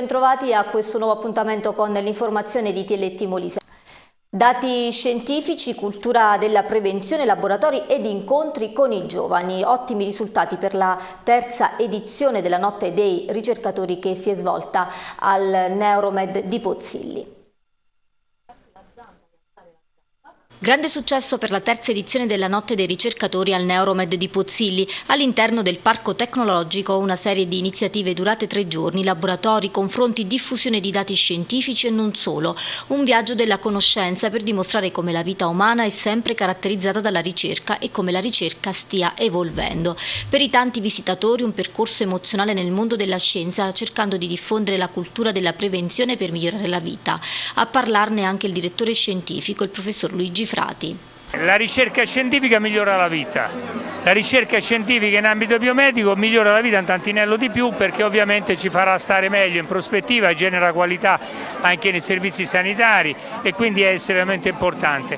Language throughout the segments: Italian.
bentrovati a questo nuovo appuntamento con l'informazione di TLT Molise. Dati scientifici, cultura della prevenzione, laboratori ed incontri con i giovani. Ottimi risultati per la terza edizione della Notte dei ricercatori che si è svolta al Neuromed di Pozzilli. Grande successo per la terza edizione della Notte dei ricercatori al Neuromed di Pozzilli, all'interno del Parco Tecnologico una serie di iniziative durate tre giorni, laboratori, confronti, diffusione di dati scientifici e non solo, un viaggio della conoscenza per dimostrare come la vita umana è sempre caratterizzata dalla ricerca e come la ricerca stia evolvendo. Per i tanti visitatori un percorso emozionale nel mondo della scienza cercando di diffondere la cultura della prevenzione per migliorare la vita. A parlarne anche il direttore scientifico, il professor Luigi Frati. La ricerca scientifica migliora la vita, la ricerca scientifica in ambito biomedico migliora la vita un tantinello di più perché ovviamente ci farà stare meglio in prospettiva, genera qualità anche nei servizi sanitari e quindi è estremamente importante.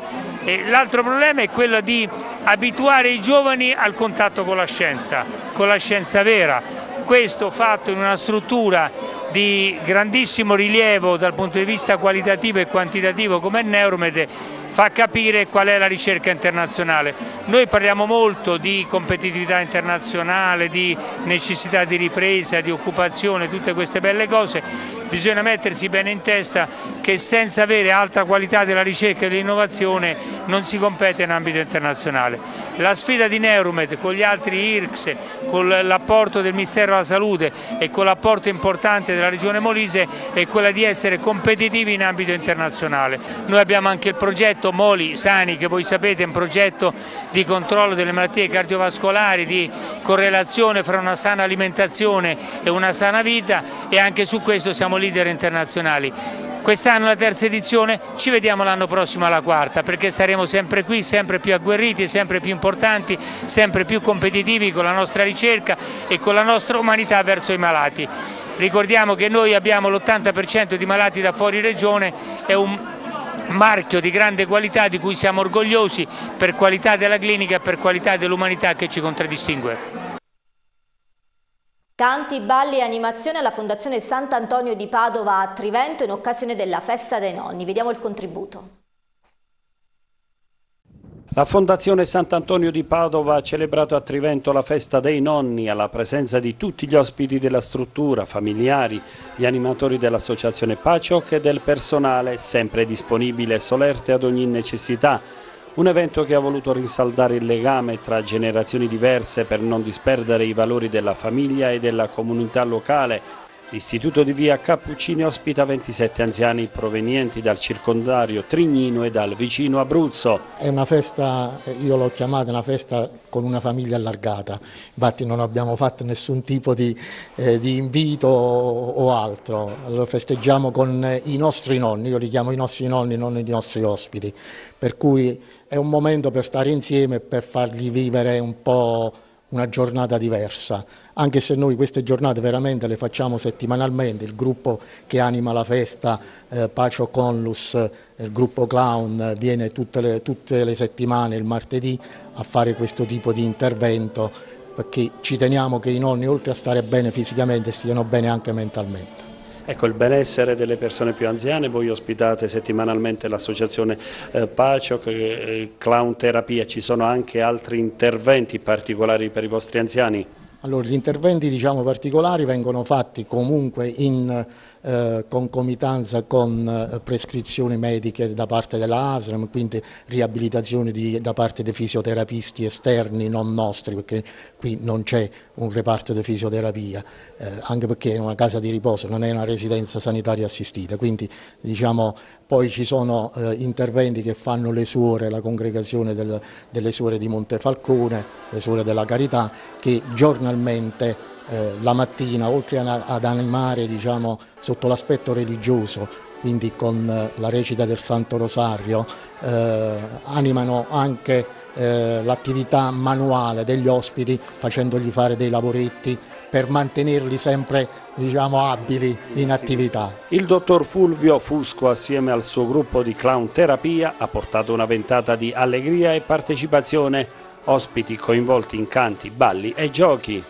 L'altro problema è quello di abituare i giovani al contatto con la scienza, con la scienza vera, questo fatto in una struttura di grandissimo rilievo dal punto di vista qualitativo e quantitativo come è Neuromed fa capire qual è la ricerca internazionale. Noi parliamo molto di competitività internazionale, di necessità di ripresa, di occupazione, tutte queste belle cose, bisogna mettersi bene in testa che senza avere alta qualità della ricerca e dell'innovazione non si compete in ambito internazionale. La sfida di Neuromed con gli altri IRCS, con l'apporto del Ministero della Salute e con l'apporto importante della Regione Molise è quella di essere competitivi in ambito internazionale. Noi abbiamo anche il progetto Moli Sani che voi sapete è un progetto di controllo delle malattie cardiovascolari, di correlazione fra una sana alimentazione e una sana vita e anche su questo siamo leader internazionali. Quest'anno la terza edizione, ci vediamo l'anno prossimo alla quarta perché saremo sempre qui, sempre più agguerriti, sempre più importanti, sempre più competitivi con la nostra ricerca e con la nostra umanità verso i malati. Ricordiamo che noi abbiamo l'80% di malati da fuori regione, è un marchio di grande qualità di cui siamo orgogliosi per qualità della clinica e per qualità dell'umanità che ci contraddistingue. Canti, balli e animazione alla Fondazione Sant'Antonio di Padova a Trivento in occasione della Festa dei Nonni. Vediamo il contributo. La Fondazione Sant'Antonio di Padova ha celebrato a Trivento la festa dei nonni alla presenza di tutti gli ospiti della struttura, familiari, gli animatori dell'associazione Pacioc e del personale sempre disponibile e solerte ad ogni necessità un evento che ha voluto rinsaldare il legame tra generazioni diverse per non disperdere i valori della famiglia e della comunità locale. L'Istituto di Via Cappuccini ospita 27 anziani provenienti dal circondario Trignino e dal vicino Abruzzo. È una festa, io l'ho chiamata una festa con una famiglia allargata, infatti non abbiamo fatto nessun tipo di, eh, di invito o altro, lo festeggiamo con i nostri nonni, io li chiamo i nostri nonni, non i nostri ospiti, per cui è un momento per stare insieme e per fargli vivere un po' una giornata diversa, anche se noi queste giornate veramente le facciamo settimanalmente, il gruppo che anima la festa, eh, Pacio Conlus, il gruppo Clown, viene tutte le, tutte le settimane, il martedì, a fare questo tipo di intervento, perché ci teniamo che i nonni oltre a stare bene fisicamente stiano bene anche mentalmente. Ecco, il benessere delle persone più anziane, voi ospitate settimanalmente l'associazione eh, Pacioc, eh, Clown Terapia, ci sono anche altri interventi particolari per i vostri anziani? Allora, gli interventi diciamo, particolari vengono fatti comunque in eh, concomitanza con eh, prescrizioni mediche da parte della ASRAM, quindi riabilitazione di, da parte dei fisioterapisti esterni, non nostri, perché qui non c'è un reparto di fisioterapia, eh, anche perché è una casa di riposo, non è una residenza sanitaria assistita, quindi diciamo, poi ci sono eh, interventi che fanno le suore, la congregazione del, delle suore di Montefalcone, le suore della Carità, che giornalmente eh, la mattina, oltre ad animare diciamo, sotto l'aspetto religioso, quindi con eh, la recita del Santo Rosario, eh, animano anche eh, l'attività manuale degli ospiti facendogli fare dei lavoretti per mantenerli sempre diciamo, abili in attività. Il dottor Fulvio Fusco assieme al suo gruppo di clown terapia ha portato una ventata di allegria e partecipazione, ospiti coinvolti in canti, balli e giochi.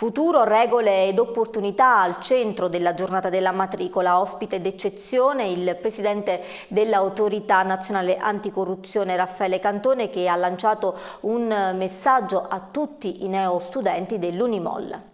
Futuro, regole ed opportunità al centro della giornata della matricola. Ospite d'eccezione il presidente dell'autorità nazionale anticorruzione Raffaele Cantone che ha lanciato un messaggio a tutti i neo studenti dell'Unimol.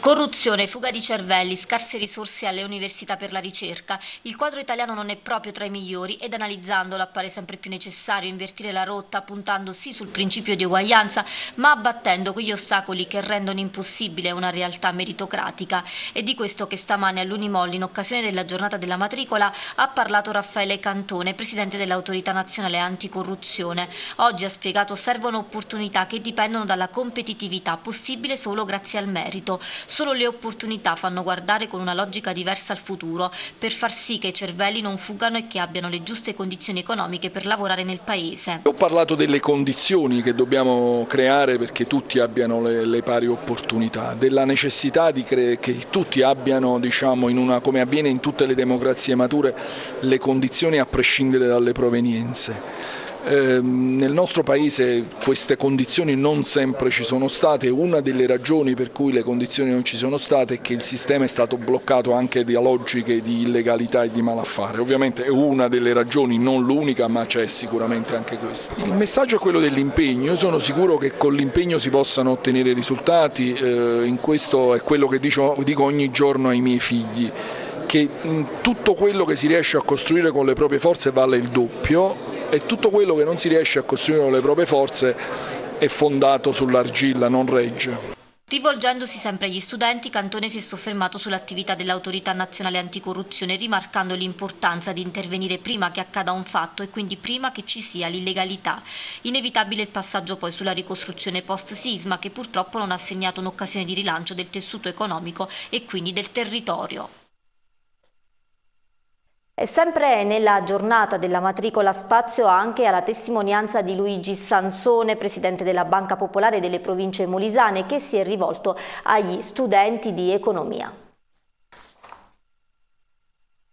Corruzione, fuga di cervelli, scarse risorse alle università per la ricerca. Il quadro italiano non è proprio tra i migliori ed analizzandolo appare sempre più necessario invertire la rotta puntando sì sul principio di uguaglianza ma abbattendo quegli ostacoli che rendono impossibile una realtà meritocratica. È di questo che stamane all'Unimolli in occasione della giornata della matricola ha parlato Raffaele Cantone, presidente dell'autorità nazionale anticorruzione. Oggi ha spiegato servono opportunità che dipendono dalla competitività possibile solo grazie al merito. Solo le opportunità fanno guardare con una logica diversa al futuro, per far sì che i cervelli non fuggano e che abbiano le giuste condizioni economiche per lavorare nel Paese. Ho parlato delle condizioni che dobbiamo creare perché tutti abbiano le, le pari opportunità, della necessità di che tutti abbiano, diciamo, una, come avviene in tutte le democrazie mature, le condizioni a prescindere dalle provenienze. Eh, nel nostro Paese queste condizioni non sempre ci sono state, una delle ragioni per cui le condizioni non ci sono state è che il sistema è stato bloccato anche da logiche di illegalità e di malaffare, ovviamente è una delle ragioni, non l'unica, ma c'è sicuramente anche questa. Il messaggio è quello dell'impegno, io sono sicuro che con l'impegno si possano ottenere risultati, eh, in questo è quello che dico, dico ogni giorno ai miei figli che tutto quello che si riesce a costruire con le proprie forze vale il doppio e tutto quello che non si riesce a costruire con le proprie forze è fondato sull'argilla, non regge. Rivolgendosi sempre agli studenti, Cantone si è soffermato sull'attività dell'autorità nazionale anticorruzione, rimarcando l'importanza di intervenire prima che accada un fatto e quindi prima che ci sia l'illegalità. Inevitabile il passaggio poi sulla ricostruzione post-sisma, che purtroppo non ha segnato un'occasione di rilancio del tessuto economico e quindi del territorio. E sempre nella giornata della matricola spazio anche alla testimonianza di Luigi Sansone, presidente della Banca Popolare delle province molisane, che si è rivolto agli studenti di economia.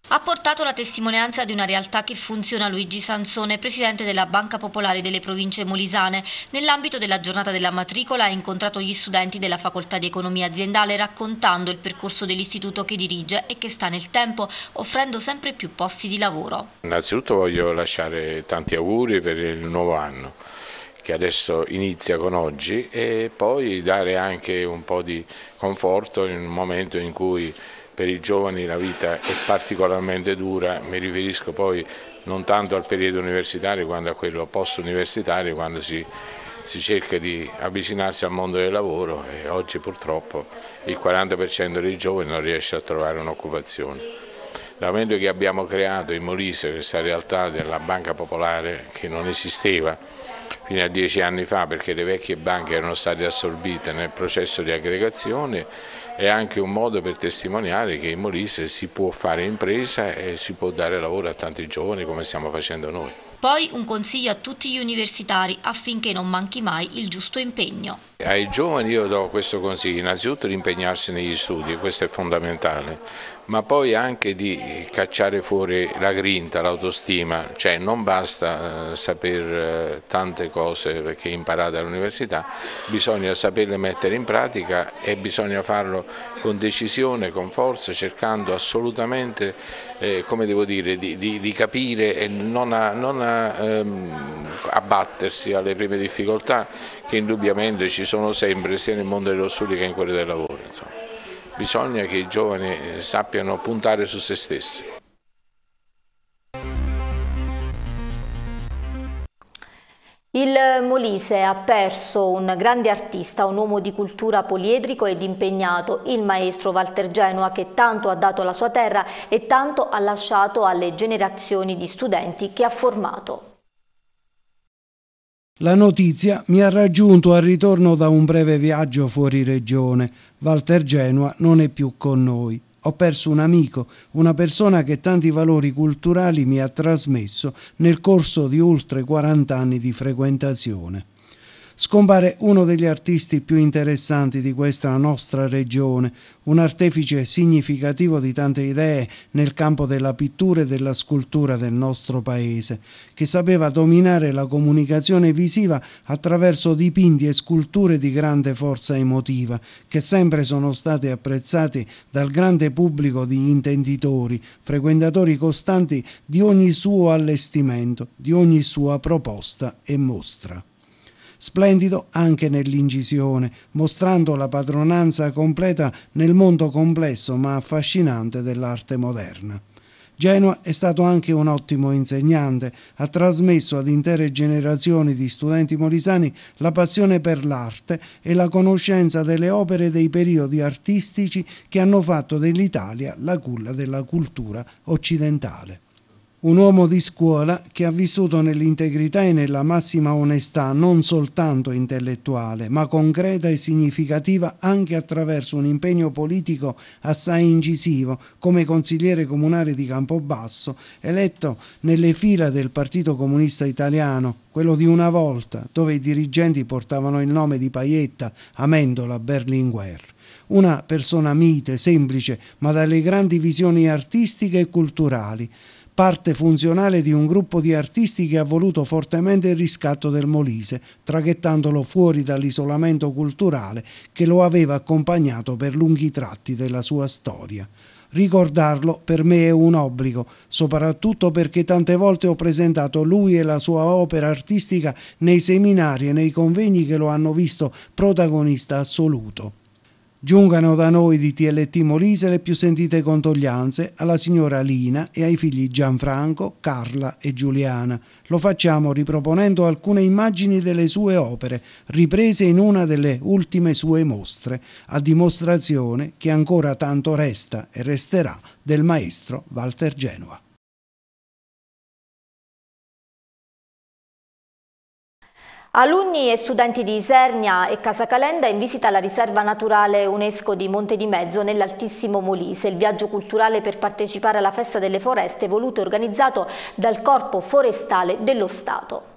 Ha portato la testimonianza di una realtà che funziona Luigi Sansone, presidente della Banca Popolare delle province molisane. Nell'ambito della giornata della matricola ha incontrato gli studenti della facoltà di economia aziendale raccontando il percorso dell'istituto che dirige e che sta nel tempo offrendo sempre più posti di lavoro. Innanzitutto voglio lasciare tanti auguri per il nuovo anno che adesso inizia con oggi e poi dare anche un po' di conforto in un momento in cui per i giovani la vita è particolarmente dura, mi riferisco poi non tanto al periodo universitario quanto a quello post-universitario quando si, si cerca di avvicinarsi al mondo del lavoro e oggi purtroppo il 40% dei giovani non riesce a trovare un'occupazione. Dal momento che abbiamo creato in Molise questa realtà della banca popolare che non esisteva fino a dieci anni fa perché le vecchie banche erano state assorbite nel processo di aggregazione è anche un modo per testimoniare che in Molise si può fare impresa e si può dare lavoro a tanti giovani come stiamo facendo noi. Poi un consiglio a tutti gli universitari affinché non manchi mai il giusto impegno. Ai giovani io do questo consiglio, innanzitutto di impegnarsi negli studi, questo è fondamentale, ma poi anche di cacciare fuori la grinta, l'autostima, cioè non basta eh, saper eh, tante cose che imparate all'università, bisogna saperle mettere in pratica e bisogna farlo con decisione, con forza, cercando assolutamente eh, come devo dire, di, di, di capire e non, a, non a, ehm, abbattersi alle prime difficoltà che indubbiamente ci sono sempre sia nel mondo dello studio che in quello del lavoro. Insomma bisogna che i giovani sappiano puntare su se stessi. Il Molise ha perso un grande artista, un uomo di cultura poliedrico ed impegnato, il maestro Walter Genoa che tanto ha dato alla sua terra e tanto ha lasciato alle generazioni di studenti che ha formato. La notizia mi ha raggiunto al ritorno da un breve viaggio fuori regione. Walter Genoa non è più con noi. Ho perso un amico, una persona che tanti valori culturali mi ha trasmesso nel corso di oltre 40 anni di frequentazione. Scompare uno degli artisti più interessanti di questa nostra regione, un artefice significativo di tante idee nel campo della pittura e della scultura del nostro paese, che sapeva dominare la comunicazione visiva attraverso dipinti e sculture di grande forza emotiva, che sempre sono stati apprezzati dal grande pubblico di intenditori, frequentatori costanti di ogni suo allestimento, di ogni sua proposta e mostra splendido anche nell'incisione, mostrando la padronanza completa nel mondo complesso ma affascinante dell'arte moderna. Genoa è stato anche un ottimo insegnante, ha trasmesso ad intere generazioni di studenti molisani la passione per l'arte e la conoscenza delle opere dei periodi artistici che hanno fatto dell'Italia la culla della cultura occidentale. Un uomo di scuola che ha vissuto nell'integrità e nella massima onestà non soltanto intellettuale, ma concreta e significativa anche attraverso un impegno politico assai incisivo come consigliere comunale di Campobasso, eletto nelle fila del Partito Comunista Italiano, quello di una volta, dove i dirigenti portavano il nome di Paietta, Amendola, Berlinguer. Una persona mite, semplice, ma dalle grandi visioni artistiche e culturali, parte funzionale di un gruppo di artisti che ha voluto fortemente il riscatto del Molise, traghettandolo fuori dall'isolamento culturale che lo aveva accompagnato per lunghi tratti della sua storia. Ricordarlo per me è un obbligo, soprattutto perché tante volte ho presentato lui e la sua opera artistica nei seminari e nei convegni che lo hanno visto protagonista assoluto. Giungano da noi di TLT Molise le più sentite condoglianze alla signora Lina e ai figli Gianfranco, Carla e Giuliana. Lo facciamo riproponendo alcune immagini delle sue opere, riprese in una delle ultime sue mostre, a dimostrazione che ancora tanto resta e resterà del maestro Walter Genova. Alunni e studenti di Isernia e Casa Calenda in visita alla riserva naturale UNESCO di Monte di Mezzo nell'Altissimo Molise, il viaggio culturale per partecipare alla festa delle foreste voluto e organizzato dal Corpo Forestale dello Stato.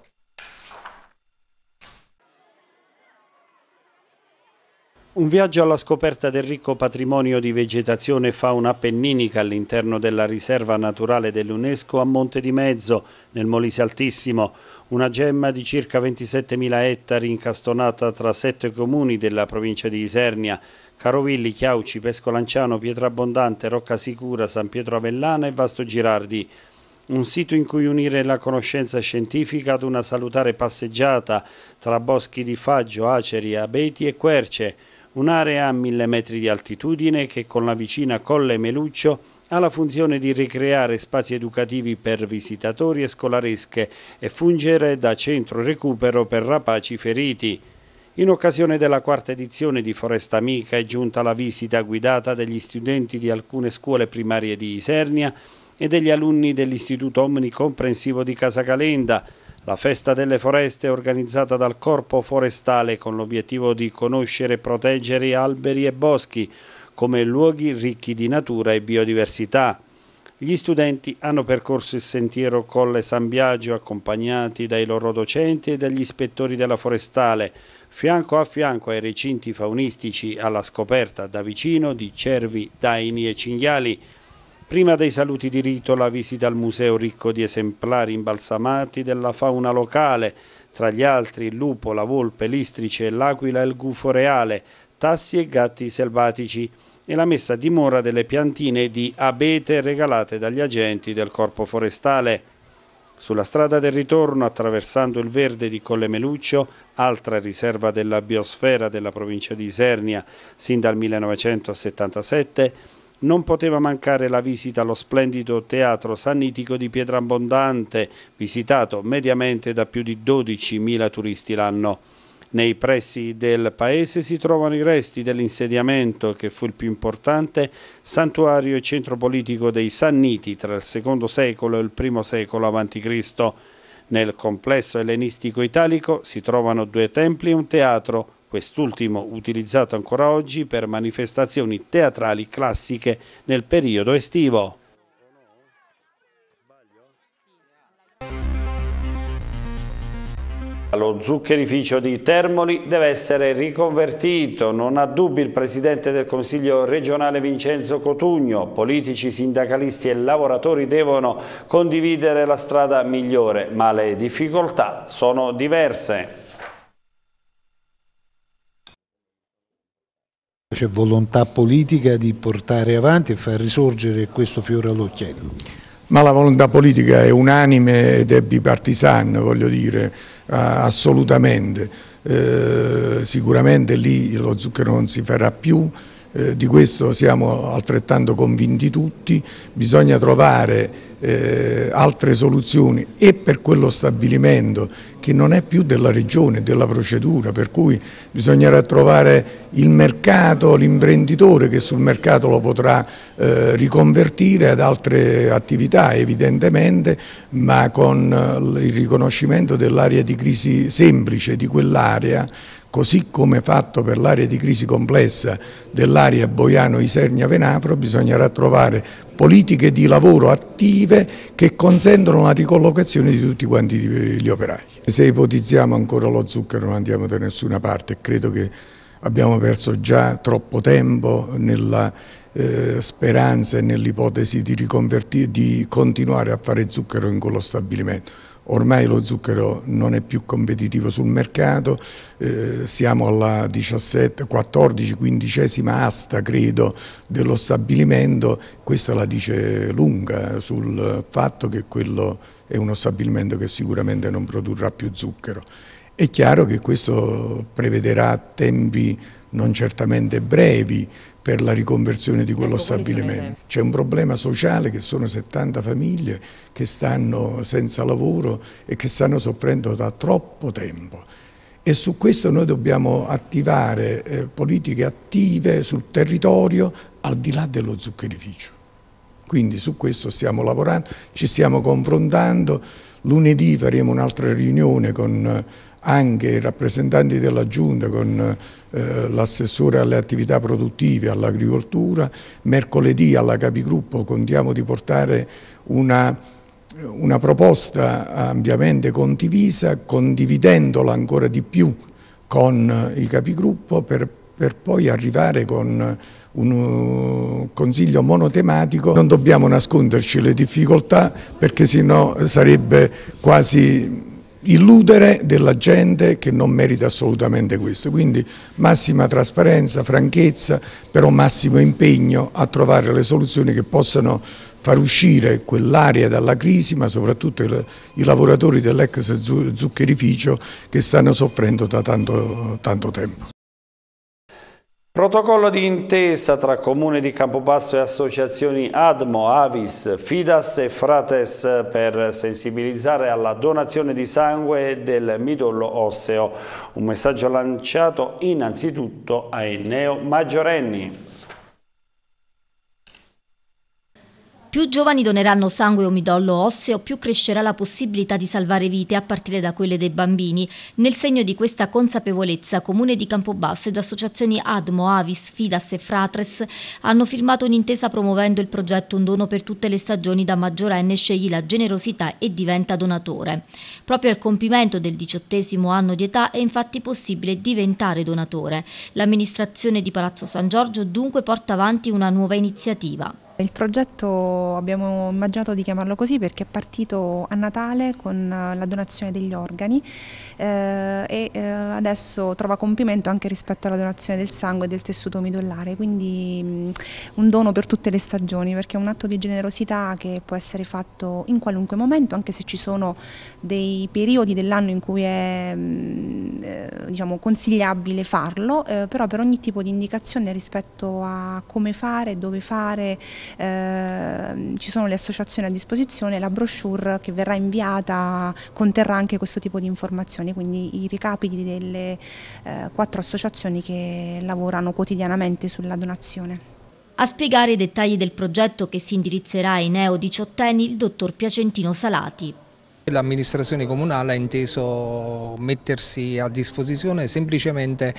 Un viaggio alla scoperta del ricco patrimonio di vegetazione e fauna appenninica all'interno della riserva naturale dell'UNESCO a Monte di Mezzo, nel Molise Altissimo, una gemma di circa 27.000 ettari incastonata tra sette comuni della provincia di Isernia, Carovilli, Chiauci, Pescolanciano, Pietrabondante, Rocca Sicura, San Pietro Avellana e Vasto Girardi. Un sito in cui unire la conoscenza scientifica ad una salutare passeggiata tra boschi di faggio, aceri, abeti e querce, un'area a mille metri di altitudine che con la vicina Colle Meluccio ha la funzione di ricreare spazi educativi per visitatori e scolaresche e fungere da centro recupero per rapaci feriti. In occasione della quarta edizione di Foresta Amica è giunta la visita guidata degli studenti di alcune scuole primarie di Isernia e degli alunni dell'Istituto Omnicomprensivo di Casa Calenda, la festa delle foreste è organizzata dal Corpo Forestale con l'obiettivo di conoscere e proteggere alberi e boschi come luoghi ricchi di natura e biodiversità. Gli studenti hanno percorso il sentiero Colle San Biagio accompagnati dai loro docenti e dagli ispettori della forestale, fianco a fianco ai recinti faunistici alla scoperta da vicino di cervi, daini e cinghiali, Prima dei saluti di rito la visita al museo ricco di esemplari imbalsamati della fauna locale, tra gli altri il lupo, la volpe, l'istrice, l'aquila e il gufo reale, tassi e gatti selvatici. E la messa a dimora delle piantine di abete regalate dagli agenti del corpo forestale. Sulla strada del ritorno, attraversando il verde di Colle Meluccio, altra riserva della biosfera della provincia di Isernia, sin dal 1977, non poteva mancare la visita allo splendido teatro sannitico di Pietrabondante, visitato mediamente da più di 12.000 turisti l'anno. Nei pressi del paese si trovano i resti dell'insediamento che fu il più importante santuario e centro politico dei Sanniti tra il secondo secolo e il primo secolo a.C. Nel complesso ellenistico italico si trovano due templi e un teatro, quest'ultimo utilizzato ancora oggi per manifestazioni teatrali classiche nel periodo estivo. Lo zuccherificio di Termoli deve essere riconvertito, non ha dubbi il Presidente del Consiglio regionale Vincenzo Cotugno. Politici, sindacalisti e lavoratori devono condividere la strada migliore, ma le difficoltà sono diverse. C'è volontà politica di portare avanti e far risorgere questo fiore all'occhiello. Ma la volontà politica è unanime ed è bipartisan, voglio dire, assolutamente. Eh, sicuramente lì lo zucchero non si farà più, eh, di questo siamo altrettanto convinti tutti, bisogna trovare eh, altre soluzioni e per quello stabilimento che non è più della regione, della procedura, per cui bisognerà trovare il mercato, l'imprenditore che sul mercato lo potrà eh, riconvertire ad altre attività evidentemente, ma con eh, il riconoscimento dell'area di crisi semplice di quell'area così come fatto per l'area di crisi complessa dell'area Boiano-Isernia-Venafro, bisognerà trovare politiche di lavoro attive che consentono la ricollocazione di tutti quanti gli operai. Se ipotizziamo ancora lo zucchero non andiamo da nessuna parte, credo che abbiamo perso già troppo tempo nella eh, speranza e nell'ipotesi di, di continuare a fare zucchero in quello stabilimento ormai lo zucchero non è più competitivo sul mercato, eh, siamo alla 17, 14, 15 asta credo dello stabilimento, questa la dice lunga sul fatto che quello è uno stabilimento che sicuramente non produrrà più zucchero. È chiaro che questo prevederà tempi non certamente brevi, per la riconversione di quello ecco, stabilimento. C'è un problema sociale che sono 70 famiglie che stanno senza lavoro e che stanno soffrendo da troppo tempo. E su questo noi dobbiamo attivare eh, politiche attive sul territorio al di là dello zuccherificio. Quindi su questo stiamo lavorando, ci stiamo confrontando. Lunedì faremo un'altra riunione con eh, anche i rappresentanti della Giunta con eh, l'assessore alle attività produttive, all'agricoltura. Mercoledì alla Capigruppo contiamo di portare una, una proposta ampiamente condivisa, condividendola ancora di più con i Capigruppo per, per poi arrivare con un consiglio monotematico, non dobbiamo nasconderci le difficoltà perché sennò sarebbe quasi illudere della gente che non merita assolutamente questo. Quindi massima trasparenza, franchezza, però massimo impegno a trovare le soluzioni che possano far uscire quell'area dalla crisi, ma soprattutto i, i lavoratori dell'ex zuccherificio che stanno soffrendo da tanto, tanto tempo. Protocollo di intesa tra Comune di Campobasso e associazioni ADMO, Avis, Fidas e Frates per sensibilizzare alla donazione di sangue del midollo osseo. Un messaggio lanciato innanzitutto ai neo maggiorenni. Più giovani doneranno sangue o midollo osseo, più crescerà la possibilità di salvare vite a partire da quelle dei bambini. Nel segno di questa consapevolezza, Comune di Campobasso ed associazioni ADMO, Avis, Fidas e Fratres hanno firmato un'intesa promuovendo il progetto Un dono per tutte le stagioni da maggiorenne scegli la generosità e diventa donatore. Proprio al compimento del diciottesimo anno di età è infatti possibile diventare donatore. L'amministrazione di Palazzo San Giorgio dunque porta avanti una nuova iniziativa. Il progetto abbiamo immaginato di chiamarlo così perché è partito a Natale con la donazione degli organi eh, e eh, adesso trova compimento anche rispetto alla donazione del sangue e del tessuto midollare, quindi mh, un dono per tutte le stagioni perché è un atto di generosità che può essere fatto in qualunque momento, anche se ci sono dei periodi dell'anno in cui è mh, eh, diciamo, consigliabile farlo, eh, però per ogni tipo di indicazione rispetto a come fare, dove fare, eh, ci sono le associazioni a disposizione, la brochure che verrà inviata conterrà anche questo tipo di informazioni, quindi i ricapiti delle eh, quattro associazioni che lavorano quotidianamente sulla donazione. A spiegare i dettagli del progetto che si indirizzerà ai neo diciottenni il dottor Piacentino Salati. L'amministrazione comunale ha inteso mettersi a disposizione semplicemente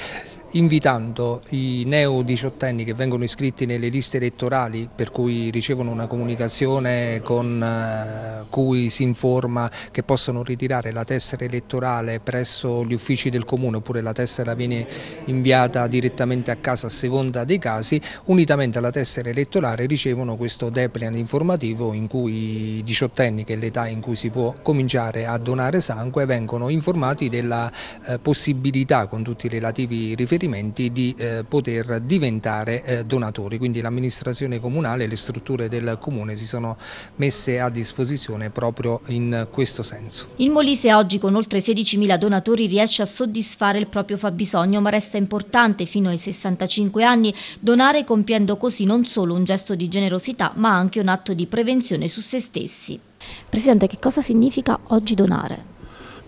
invitando i neo diciottenni che vengono iscritti nelle liste elettorali per cui ricevono una comunicazione con eh, cui si informa che possono ritirare la tessera elettorale presso gli uffici del comune oppure la tessera viene inviata direttamente a casa a seconda dei casi, unitamente alla tessera elettorale ricevono questo deplan informativo in cui i diciottenni che è l'età in cui si può cominciare a donare sangue vengono informati della eh, possibilità con tutti i relativi riferimenti riferimenti di eh, poter diventare eh, donatori, quindi l'amministrazione comunale e le strutture del comune si sono messe a disposizione proprio in questo senso. Il Molise oggi con oltre 16.000 donatori riesce a soddisfare il proprio fabbisogno ma resta importante fino ai 65 anni donare compiendo così non solo un gesto di generosità ma anche un atto di prevenzione su se stessi. Presidente, che cosa significa oggi donare?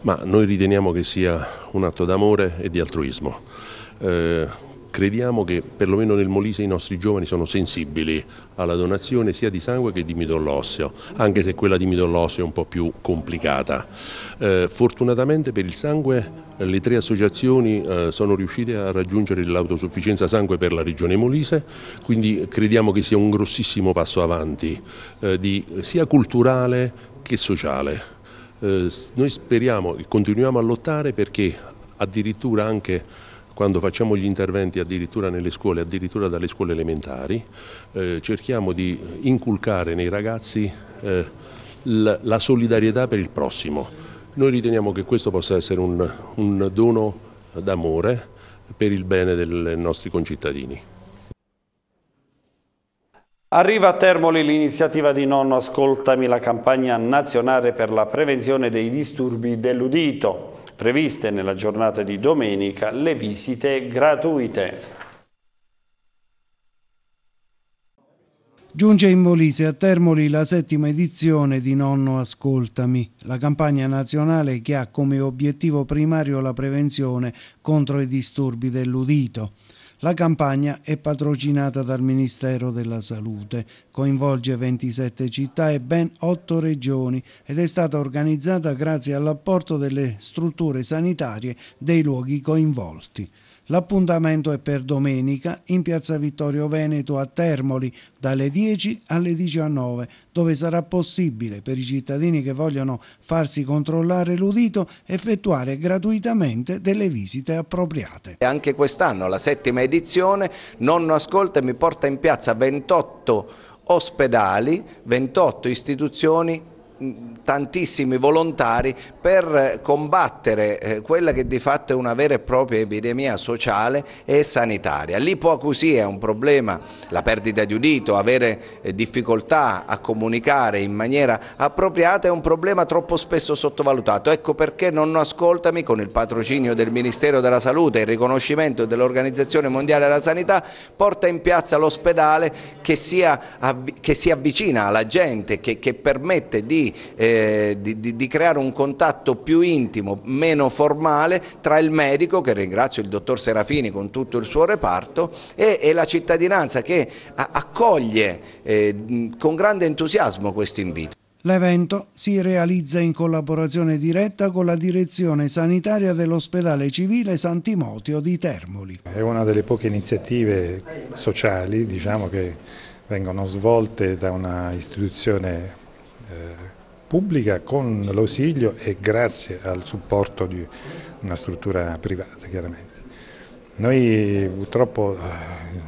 Ma noi riteniamo che sia un atto d'amore e di altruismo. Eh, crediamo che perlomeno nel Molise i nostri giovani sono sensibili alla donazione sia di sangue che di midollo osseo, anche se quella di midollo osseo è un po' più complicata. Eh, fortunatamente per il sangue le tre associazioni eh, sono riuscite a raggiungere l'autosufficienza sangue per la regione Molise, quindi crediamo che sia un grossissimo passo avanti, eh, di, sia culturale che sociale. Eh, noi speriamo e continuiamo a lottare perché addirittura anche quando facciamo gli interventi addirittura nelle scuole, addirittura dalle scuole elementari, eh, cerchiamo di inculcare nei ragazzi eh, la, la, solidarietà per il prossimo. Noi riteniamo che questo possa essere un, un dono d'amore per il bene dei nostri concittadini. Arriva a Termoli l'iniziativa di Nonno Ascoltami, la campagna nazionale per la prevenzione dei disturbi dell'udito previste nella giornata di domenica le visite gratuite. Giunge in Molise a Termoli la settima edizione di Nonno Ascoltami, la campagna nazionale che ha come obiettivo primario la prevenzione contro i disturbi dell'udito. La campagna è patrocinata dal Ministero della Salute, coinvolge 27 città e ben 8 regioni ed è stata organizzata grazie all'apporto delle strutture sanitarie dei luoghi coinvolti. L'appuntamento è per domenica in piazza Vittorio Veneto a Termoli dalle 10 alle 19 dove sarà possibile per i cittadini che vogliono farsi controllare l'udito effettuare gratuitamente delle visite appropriate. Anche quest'anno la settima edizione Nonno Ascolta mi porta in piazza 28 ospedali, 28 istituzioni tantissimi volontari per combattere eh, quella che di fatto è una vera e propria epidemia sociale e sanitaria. L'ipoacusia è un problema, la perdita di udito, avere eh, difficoltà a comunicare in maniera appropriata è un problema troppo spesso sottovalutato. Ecco perché non ascoltami con il patrocinio del Ministero della Salute e il riconoscimento dell'Organizzazione Mondiale della Sanità porta in piazza l'ospedale che, che, si avvicina alla gente, che, che permette di eh, di, di, di, creare un contatto più intimo, meno formale tra il medico, che ringrazio il dottor Serafini con tutto il suo reparto, e, e la cittadinanza che accoglie eh, con grande entusiasmo questo invito. L'evento si realizza in collaborazione diretta con la direzione sanitaria dell'ospedale civile San Timoteo di Termoli. È una delle poche iniziative sociali diciamo, che vengono svolte da una istituzione eh, pubblica con l'ausilio e grazie al supporto di una struttura privata chiaramente. Noi purtroppo eh,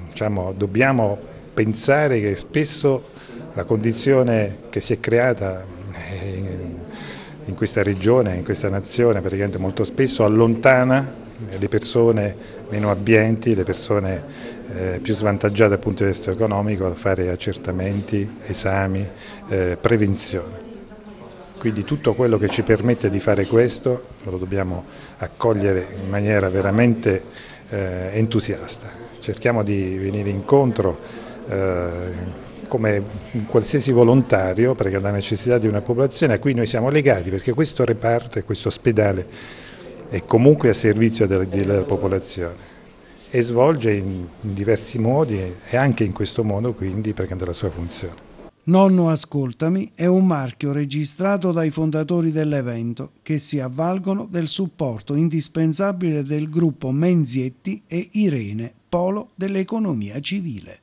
diciamo, dobbiamo pensare che spesso la condizione che si è creata eh, in questa regione, in questa nazione, praticamente molto spesso allontana le persone meno abbienti, le persone eh, più svantaggiate dal punto di vista economico a fare accertamenti, esami, eh, prevenzione. Quindi tutto quello che ci permette di fare questo lo dobbiamo accogliere in maniera veramente eh, entusiasta. Cerchiamo di venire incontro eh, come qualsiasi volontario perché la necessità di una popolazione a cui noi siamo legati perché questo reparto e questo ospedale è comunque a servizio della, della popolazione e svolge in, diversi modi e anche in questo modo quindi perché ha la sua funzione. Nonno Ascoltami è un marchio registrato dai fondatori dell'evento che si avvalgono del supporto indispensabile del gruppo Menzietti e Irene, polo dell'economia civile.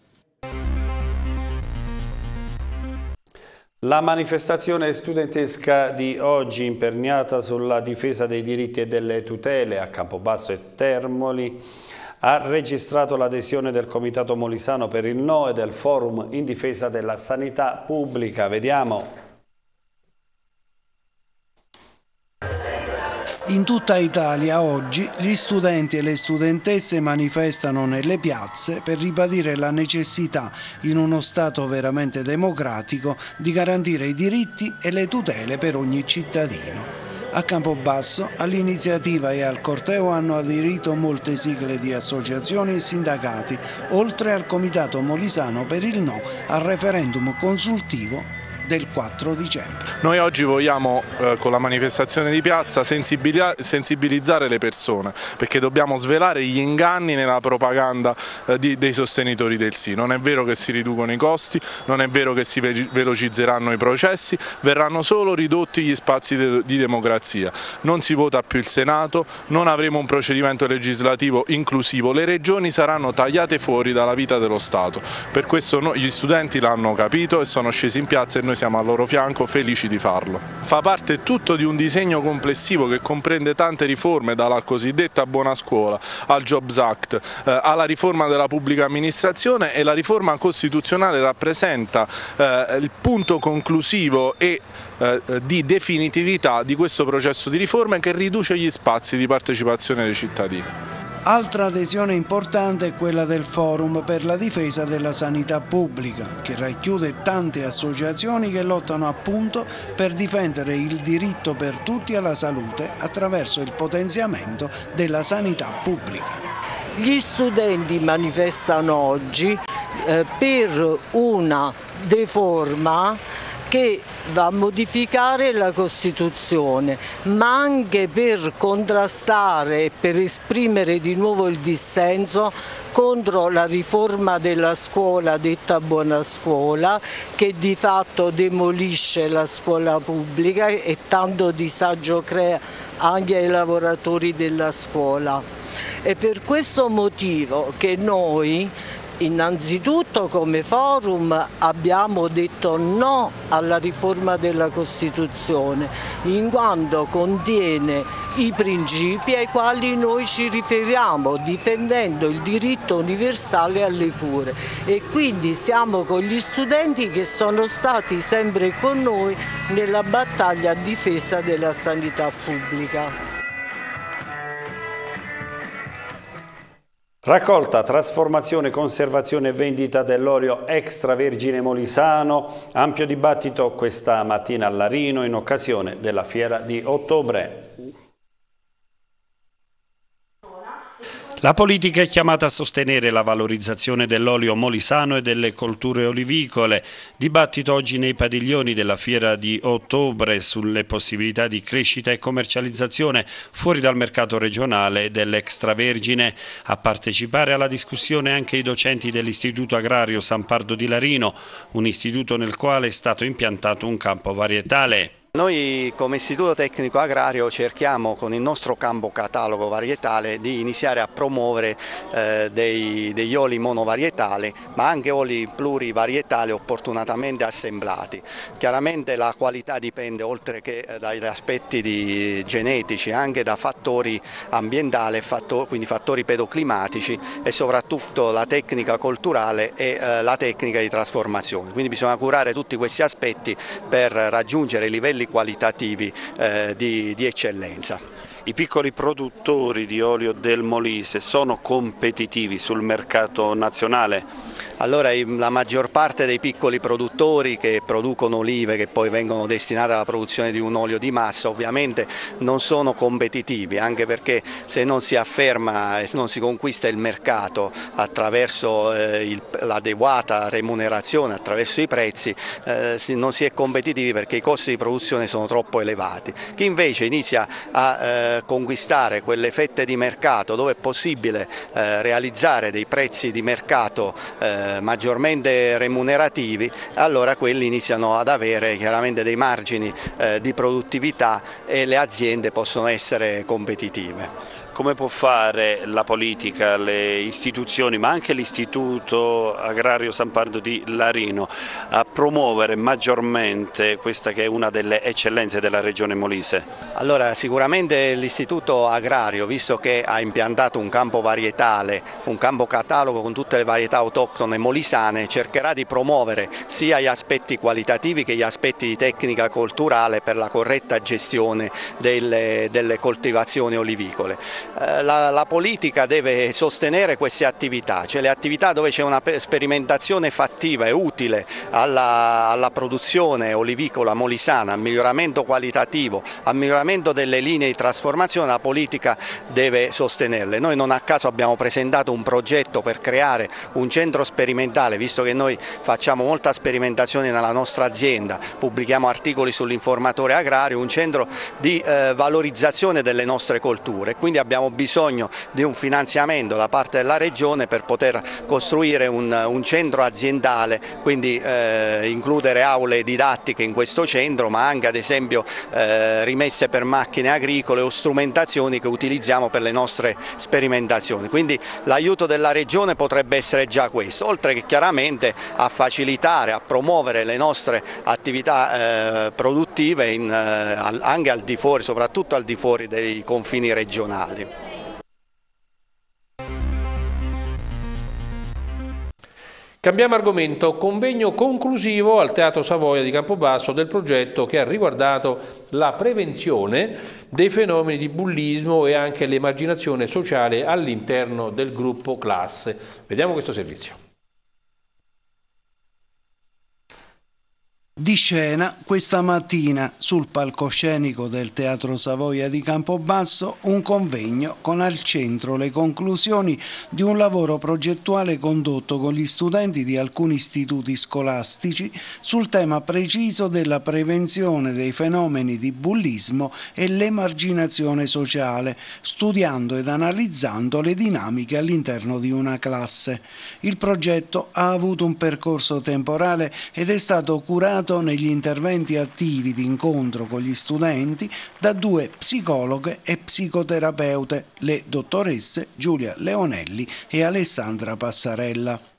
La manifestazione studentesca di oggi imperniata sulla difesa dei diritti e delle tutele a Campobasso e Termoli ha registrato l'adesione del Comitato Molisano per il No e del Forum in difesa della sanità pubblica. Vediamo. In tutta Italia oggi gli studenti e le studentesse manifestano nelle piazze per ribadire la necessità, in uno Stato veramente democratico, di garantire i diritti e le tutele per ogni cittadino. A Campobasso all'iniziativa e al corteo hanno aderito molte sigle di associazioni e sindacati, oltre al Comitato Molisano per il no al referendum consultivo del 4 dicembre. Noi oggi vogliamo eh, con la manifestazione di piazza sensibilizzare le persone perché dobbiamo svelare gli inganni nella propaganda eh, di, dei sostenitori del sì. Non è vero che si riducono i costi, non è vero che si velocizzeranno i processi, verranno solo ridotti gli spazi de di democrazia. Non si vota più il Senato, non avremo un procedimento legislativo inclusivo, le regioni saranno tagliate fuori dalla vita dello Stato. Per questo no, gli studenti l'hanno capito e sono scesi in piazza e noi siamo al loro fianco felici di farlo. Fa parte tutto di un disegno complessivo che comprende tante riforme, dalla cosiddetta buona scuola al Jobs Act, eh, alla riforma della pubblica amministrazione e la riforma costituzionale rappresenta eh, il punto conclusivo e eh, di definitività di questo processo di riforma che riduce gli spazi di partecipazione dei cittadini. Altra adesione importante è quella del Forum per la difesa della sanità pubblica, che racchiude tante associazioni che lottano appunto per difendere il diritto per tutti alla salute attraverso il potenziamento della sanità pubblica. Gli studenti manifestano oggi eh, per una deforma che va a modificare la Costituzione, ma anche per contrastare e per esprimere di nuovo il dissenso contro la riforma della scuola detta buona scuola che di fatto demolisce la scuola pubblica e tanto disagio crea anche ai lavoratori della scuola. È per questo motivo che noi Innanzitutto come forum abbiamo detto no alla riforma della Costituzione in quanto contiene i principi ai quali noi ci riferiamo difendendo il diritto universale alle cure e quindi siamo con gli studenti che sono stati sempre con noi nella battaglia a difesa della sanità pubblica. Raccolta, trasformazione, conservazione e vendita dell'olio extravergine molisano, ampio dibattito questa mattina a Larino in occasione della fiera di ottobre. La politica è chiamata a sostenere la valorizzazione dell'olio molisano e delle colture olivicole. Dibattito oggi nei padiglioni della fiera di ottobre sulle possibilità di crescita e commercializzazione fuori dal mercato regionale dell'extravergine. A partecipare alla discussione anche i docenti dell'Istituto Agrario San Pardo di Larino, un istituto nel quale è stato impiantato un campo varietale. Noi come Istituto Tecnico Agrario cerchiamo con il nostro campo catalogo varietale di iniziare a promuovere eh, dei, degli oli monovarietali ma anche oli plurivarietali opportunamente assemblati. Chiaramente la qualità dipende oltre che eh, dagli aspetti di, genetici anche da fattori ambientali, fattori, quindi fattori pedoclimatici e soprattutto la tecnica culturale e eh, la tecnica di trasformazione. Quindi bisogna curare tutti questi aspetti per raggiungere i livelli livelli qualitativi eh, di, di eccellenza. I piccoli produttori di olio del Molise sono competitivi sul mercato nazionale? Allora la maggior parte dei piccoli produttori che producono olive che poi vengono destinate alla produzione di un olio di massa ovviamente non sono competitivi anche perché se non si afferma e non si conquista il mercato attraverso eh, l'adeguata remunerazione, attraverso i prezzi eh, non si è competitivi perché i costi di produzione sono troppo elevati. Chi invece inizia a eh, eh, conquistare quelle fette di mercato dove è possibile eh, realizzare dei prezzi di mercato eh, maggiormente remunerativi, allora quelli iniziano ad avere chiaramente dei margini eh, di produttività e le aziende possono essere competitive come può fare la politica, le istituzioni, ma anche l'Istituto Agrario San Pardo di Larino a promuovere maggiormente questa che è una delle eccellenze della regione Molise? Allora sicuramente l'Istituto Agrario, visto che ha impiantato un campo varietale, un campo catalogo con tutte le varietà autoctone molisane, cercherà di promuovere sia gli aspetti qualitativi che gli aspetti di tecnica culturale per la corretta gestione delle, delle coltivazioni olivicole. Eh, la, la, politica deve sostenere queste attività, cioè le attività dove c'è una sperimentazione fattiva e utile alla, alla, produzione olivicola molisana, al miglioramento qualitativo, al miglioramento delle linee di trasformazione, la politica deve sostenerle. Noi non a caso abbiamo presentato un progetto per creare un centro sperimentale, visto che noi facciamo molta sperimentazione nella nostra azienda, pubblichiamo articoli sull'informatore agrario, un centro di eh, valorizzazione delle nostre colture. Quindi abbiamo abbiamo bisogno di un finanziamento da parte della Regione per poter costruire un, un centro aziendale, quindi eh, includere aule didattiche in questo centro, ma anche ad esempio eh, rimesse per macchine agricole o strumentazioni che utilizziamo per le nostre sperimentazioni. Quindi l'aiuto della Regione potrebbe essere già questo, oltre che chiaramente a facilitare, a promuovere le nostre attività eh, produttive in, eh, anche al di fuori, soprattutto al di fuori dei confini regionali. Cambiamo argomento, convegno conclusivo al Teatro Savoia di Campobasso del progetto che ha riguardato la prevenzione dei fenomeni di bullismo e anche l'emarginazione sociale all'interno del gruppo classe. Vediamo questo servizio. Di scena questa mattina sul palcoscenico del Teatro Savoia di Campobasso un convegno con al centro le conclusioni di un lavoro progettuale condotto con gli studenti di alcuni istituti scolastici sul tema preciso della prevenzione dei fenomeni di bullismo e l'emarginazione sociale, studiando ed analizzando le dinamiche all'interno di una classe. Il progetto ha avuto un percorso temporale ed è stato curato supportato negli interventi attivi di incontro con gli studenti da due psicologhe e psicoterapeute, le dottoresse Giulia Leonelli e Alessandra Passarella.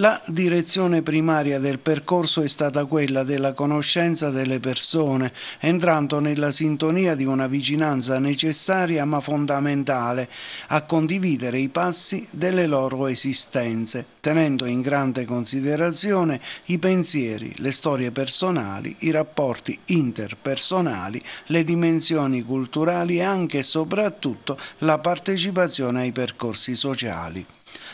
La direzione primaria del percorso è stata quella della conoscenza delle persone, entrando nella sintonia di una vicinanza necessaria ma fondamentale a condividere i passi delle loro esistenze, tenendo in grande considerazione i pensieri, le storie personali, i rapporti interpersonali, le dimensioni culturali e anche e soprattutto la partecipazione ai percorsi sociali.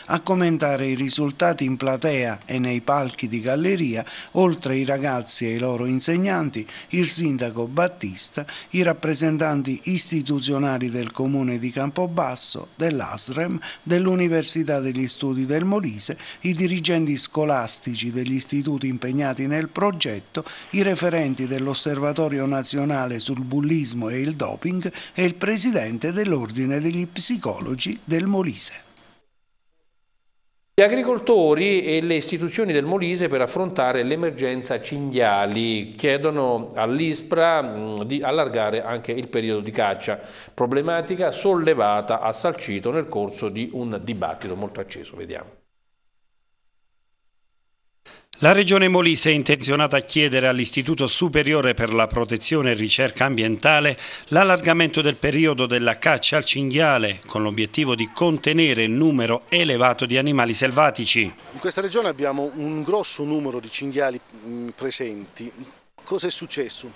A commentare i risultati in platea e nei palchi di galleria, oltre ai ragazzi e i loro insegnanti, il sindaco Battista, i rappresentanti istituzionali del comune di Campobasso, dell'ASREM, dell'Università degli Studi del Molise, i dirigenti scolastici degli istituti impegnati nel progetto, i referenti dell'Osservatorio nazionale sul bullismo e il doping e il presidente dell'Ordine degli Psicologi del Molise. Gli agricoltori e le istituzioni del Molise per affrontare l'emergenza cinghiali chiedono all'ISPRA di allargare anche il periodo di caccia, problematica sollevata a Salcito nel corso di un dibattito molto acceso. Vediamo. La Regione Molise è intenzionata a chiedere all'Istituto Superiore per la Protezione e Ricerca Ambientale l'allargamento del periodo della caccia al cinghiale con l'obiettivo di contenere il numero elevato di animali selvatici. In questa regione abbiamo un grosso numero di cinghiali presenti. Cosa è successo?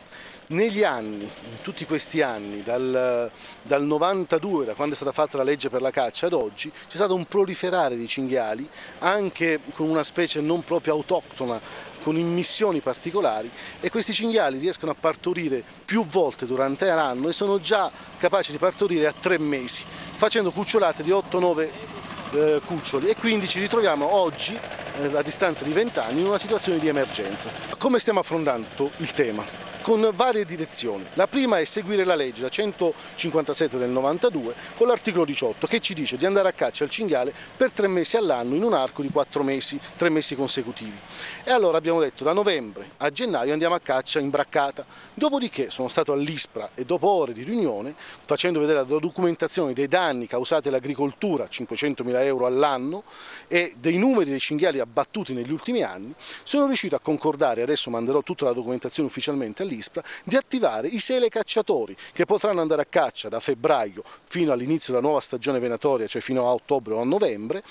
Negli anni, in tutti questi anni, dal, dal 92, da quando è stata fatta la legge per la caccia ad oggi, c'è stato un proliferare di cinghiali, anche con una specie non proprio autoctona, con immissioni particolari e questi cinghiali riescono a partorire più volte durante l'anno e sono già capaci di partorire a tre mesi, facendo cucciolate di 8-9 eh, cuccioli e quindi ci ritroviamo oggi, eh, a distanza di 20 anni, in una situazione di emergenza. Come stiamo affrontando il tema? Con varie direzioni. La prima è seguire la legge, la 157 del 92, con l'articolo 18, che ci dice di andare a caccia al cinghiale per tre mesi all'anno in un arco di quattro mesi, tre mesi consecutivi. E allora abbiamo detto da novembre a gennaio andiamo a caccia in braccata. Dopodiché sono stato all'ISPRA e dopo ore di riunione, facendo vedere la documentazione dei danni causati all'agricoltura, 500.000 euro all'anno, e dei numeri dei cinghiali abbattuti negli ultimi anni, sono riuscito a concordare, adesso manderò tutta la documentazione ufficialmente all'ISPRA, di attivare i sele cacciatori che potranno andare a caccia da febbraio fino all'inizio della nuova stagione venatoria, cioè fino a ottobre o a novembre,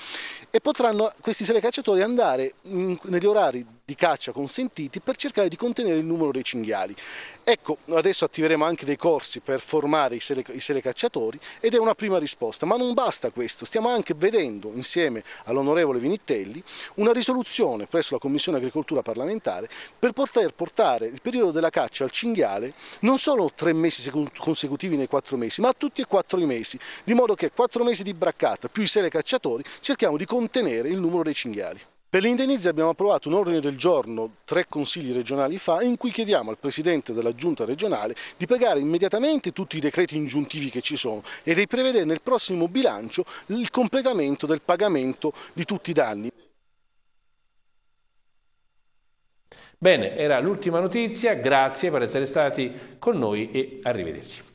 e potranno questi sele cacciatori andare negli orari di caccia consentiti per cercare di contenere il numero dei cinghiali. Ecco, adesso attiveremo anche dei corsi per formare i, sele, i selecacciatori ed è una prima risposta, ma non basta questo, stiamo anche vedendo insieme all'onorevole Vinitelli una risoluzione presso la Commissione Agricoltura parlamentare per poter portare il periodo della caccia al cinghiale non solo tre mesi consecutivi nei quattro mesi, ma tutti e quattro i mesi, di modo che quattro mesi di braccata più i selecacciatori cerchiamo di contenere il numero dei cinghiali. Per gli indennizi abbiamo approvato un ordine del giorno tre consigli regionali fa in cui chiediamo al Presidente della Giunta regionale di pagare immediatamente tutti i decreti ingiuntivi che ci sono e di prevedere nel prossimo bilancio il completamento del pagamento di tutti i danni. Bene, era l'ultima notizia, grazie per essere stati con noi e arrivederci.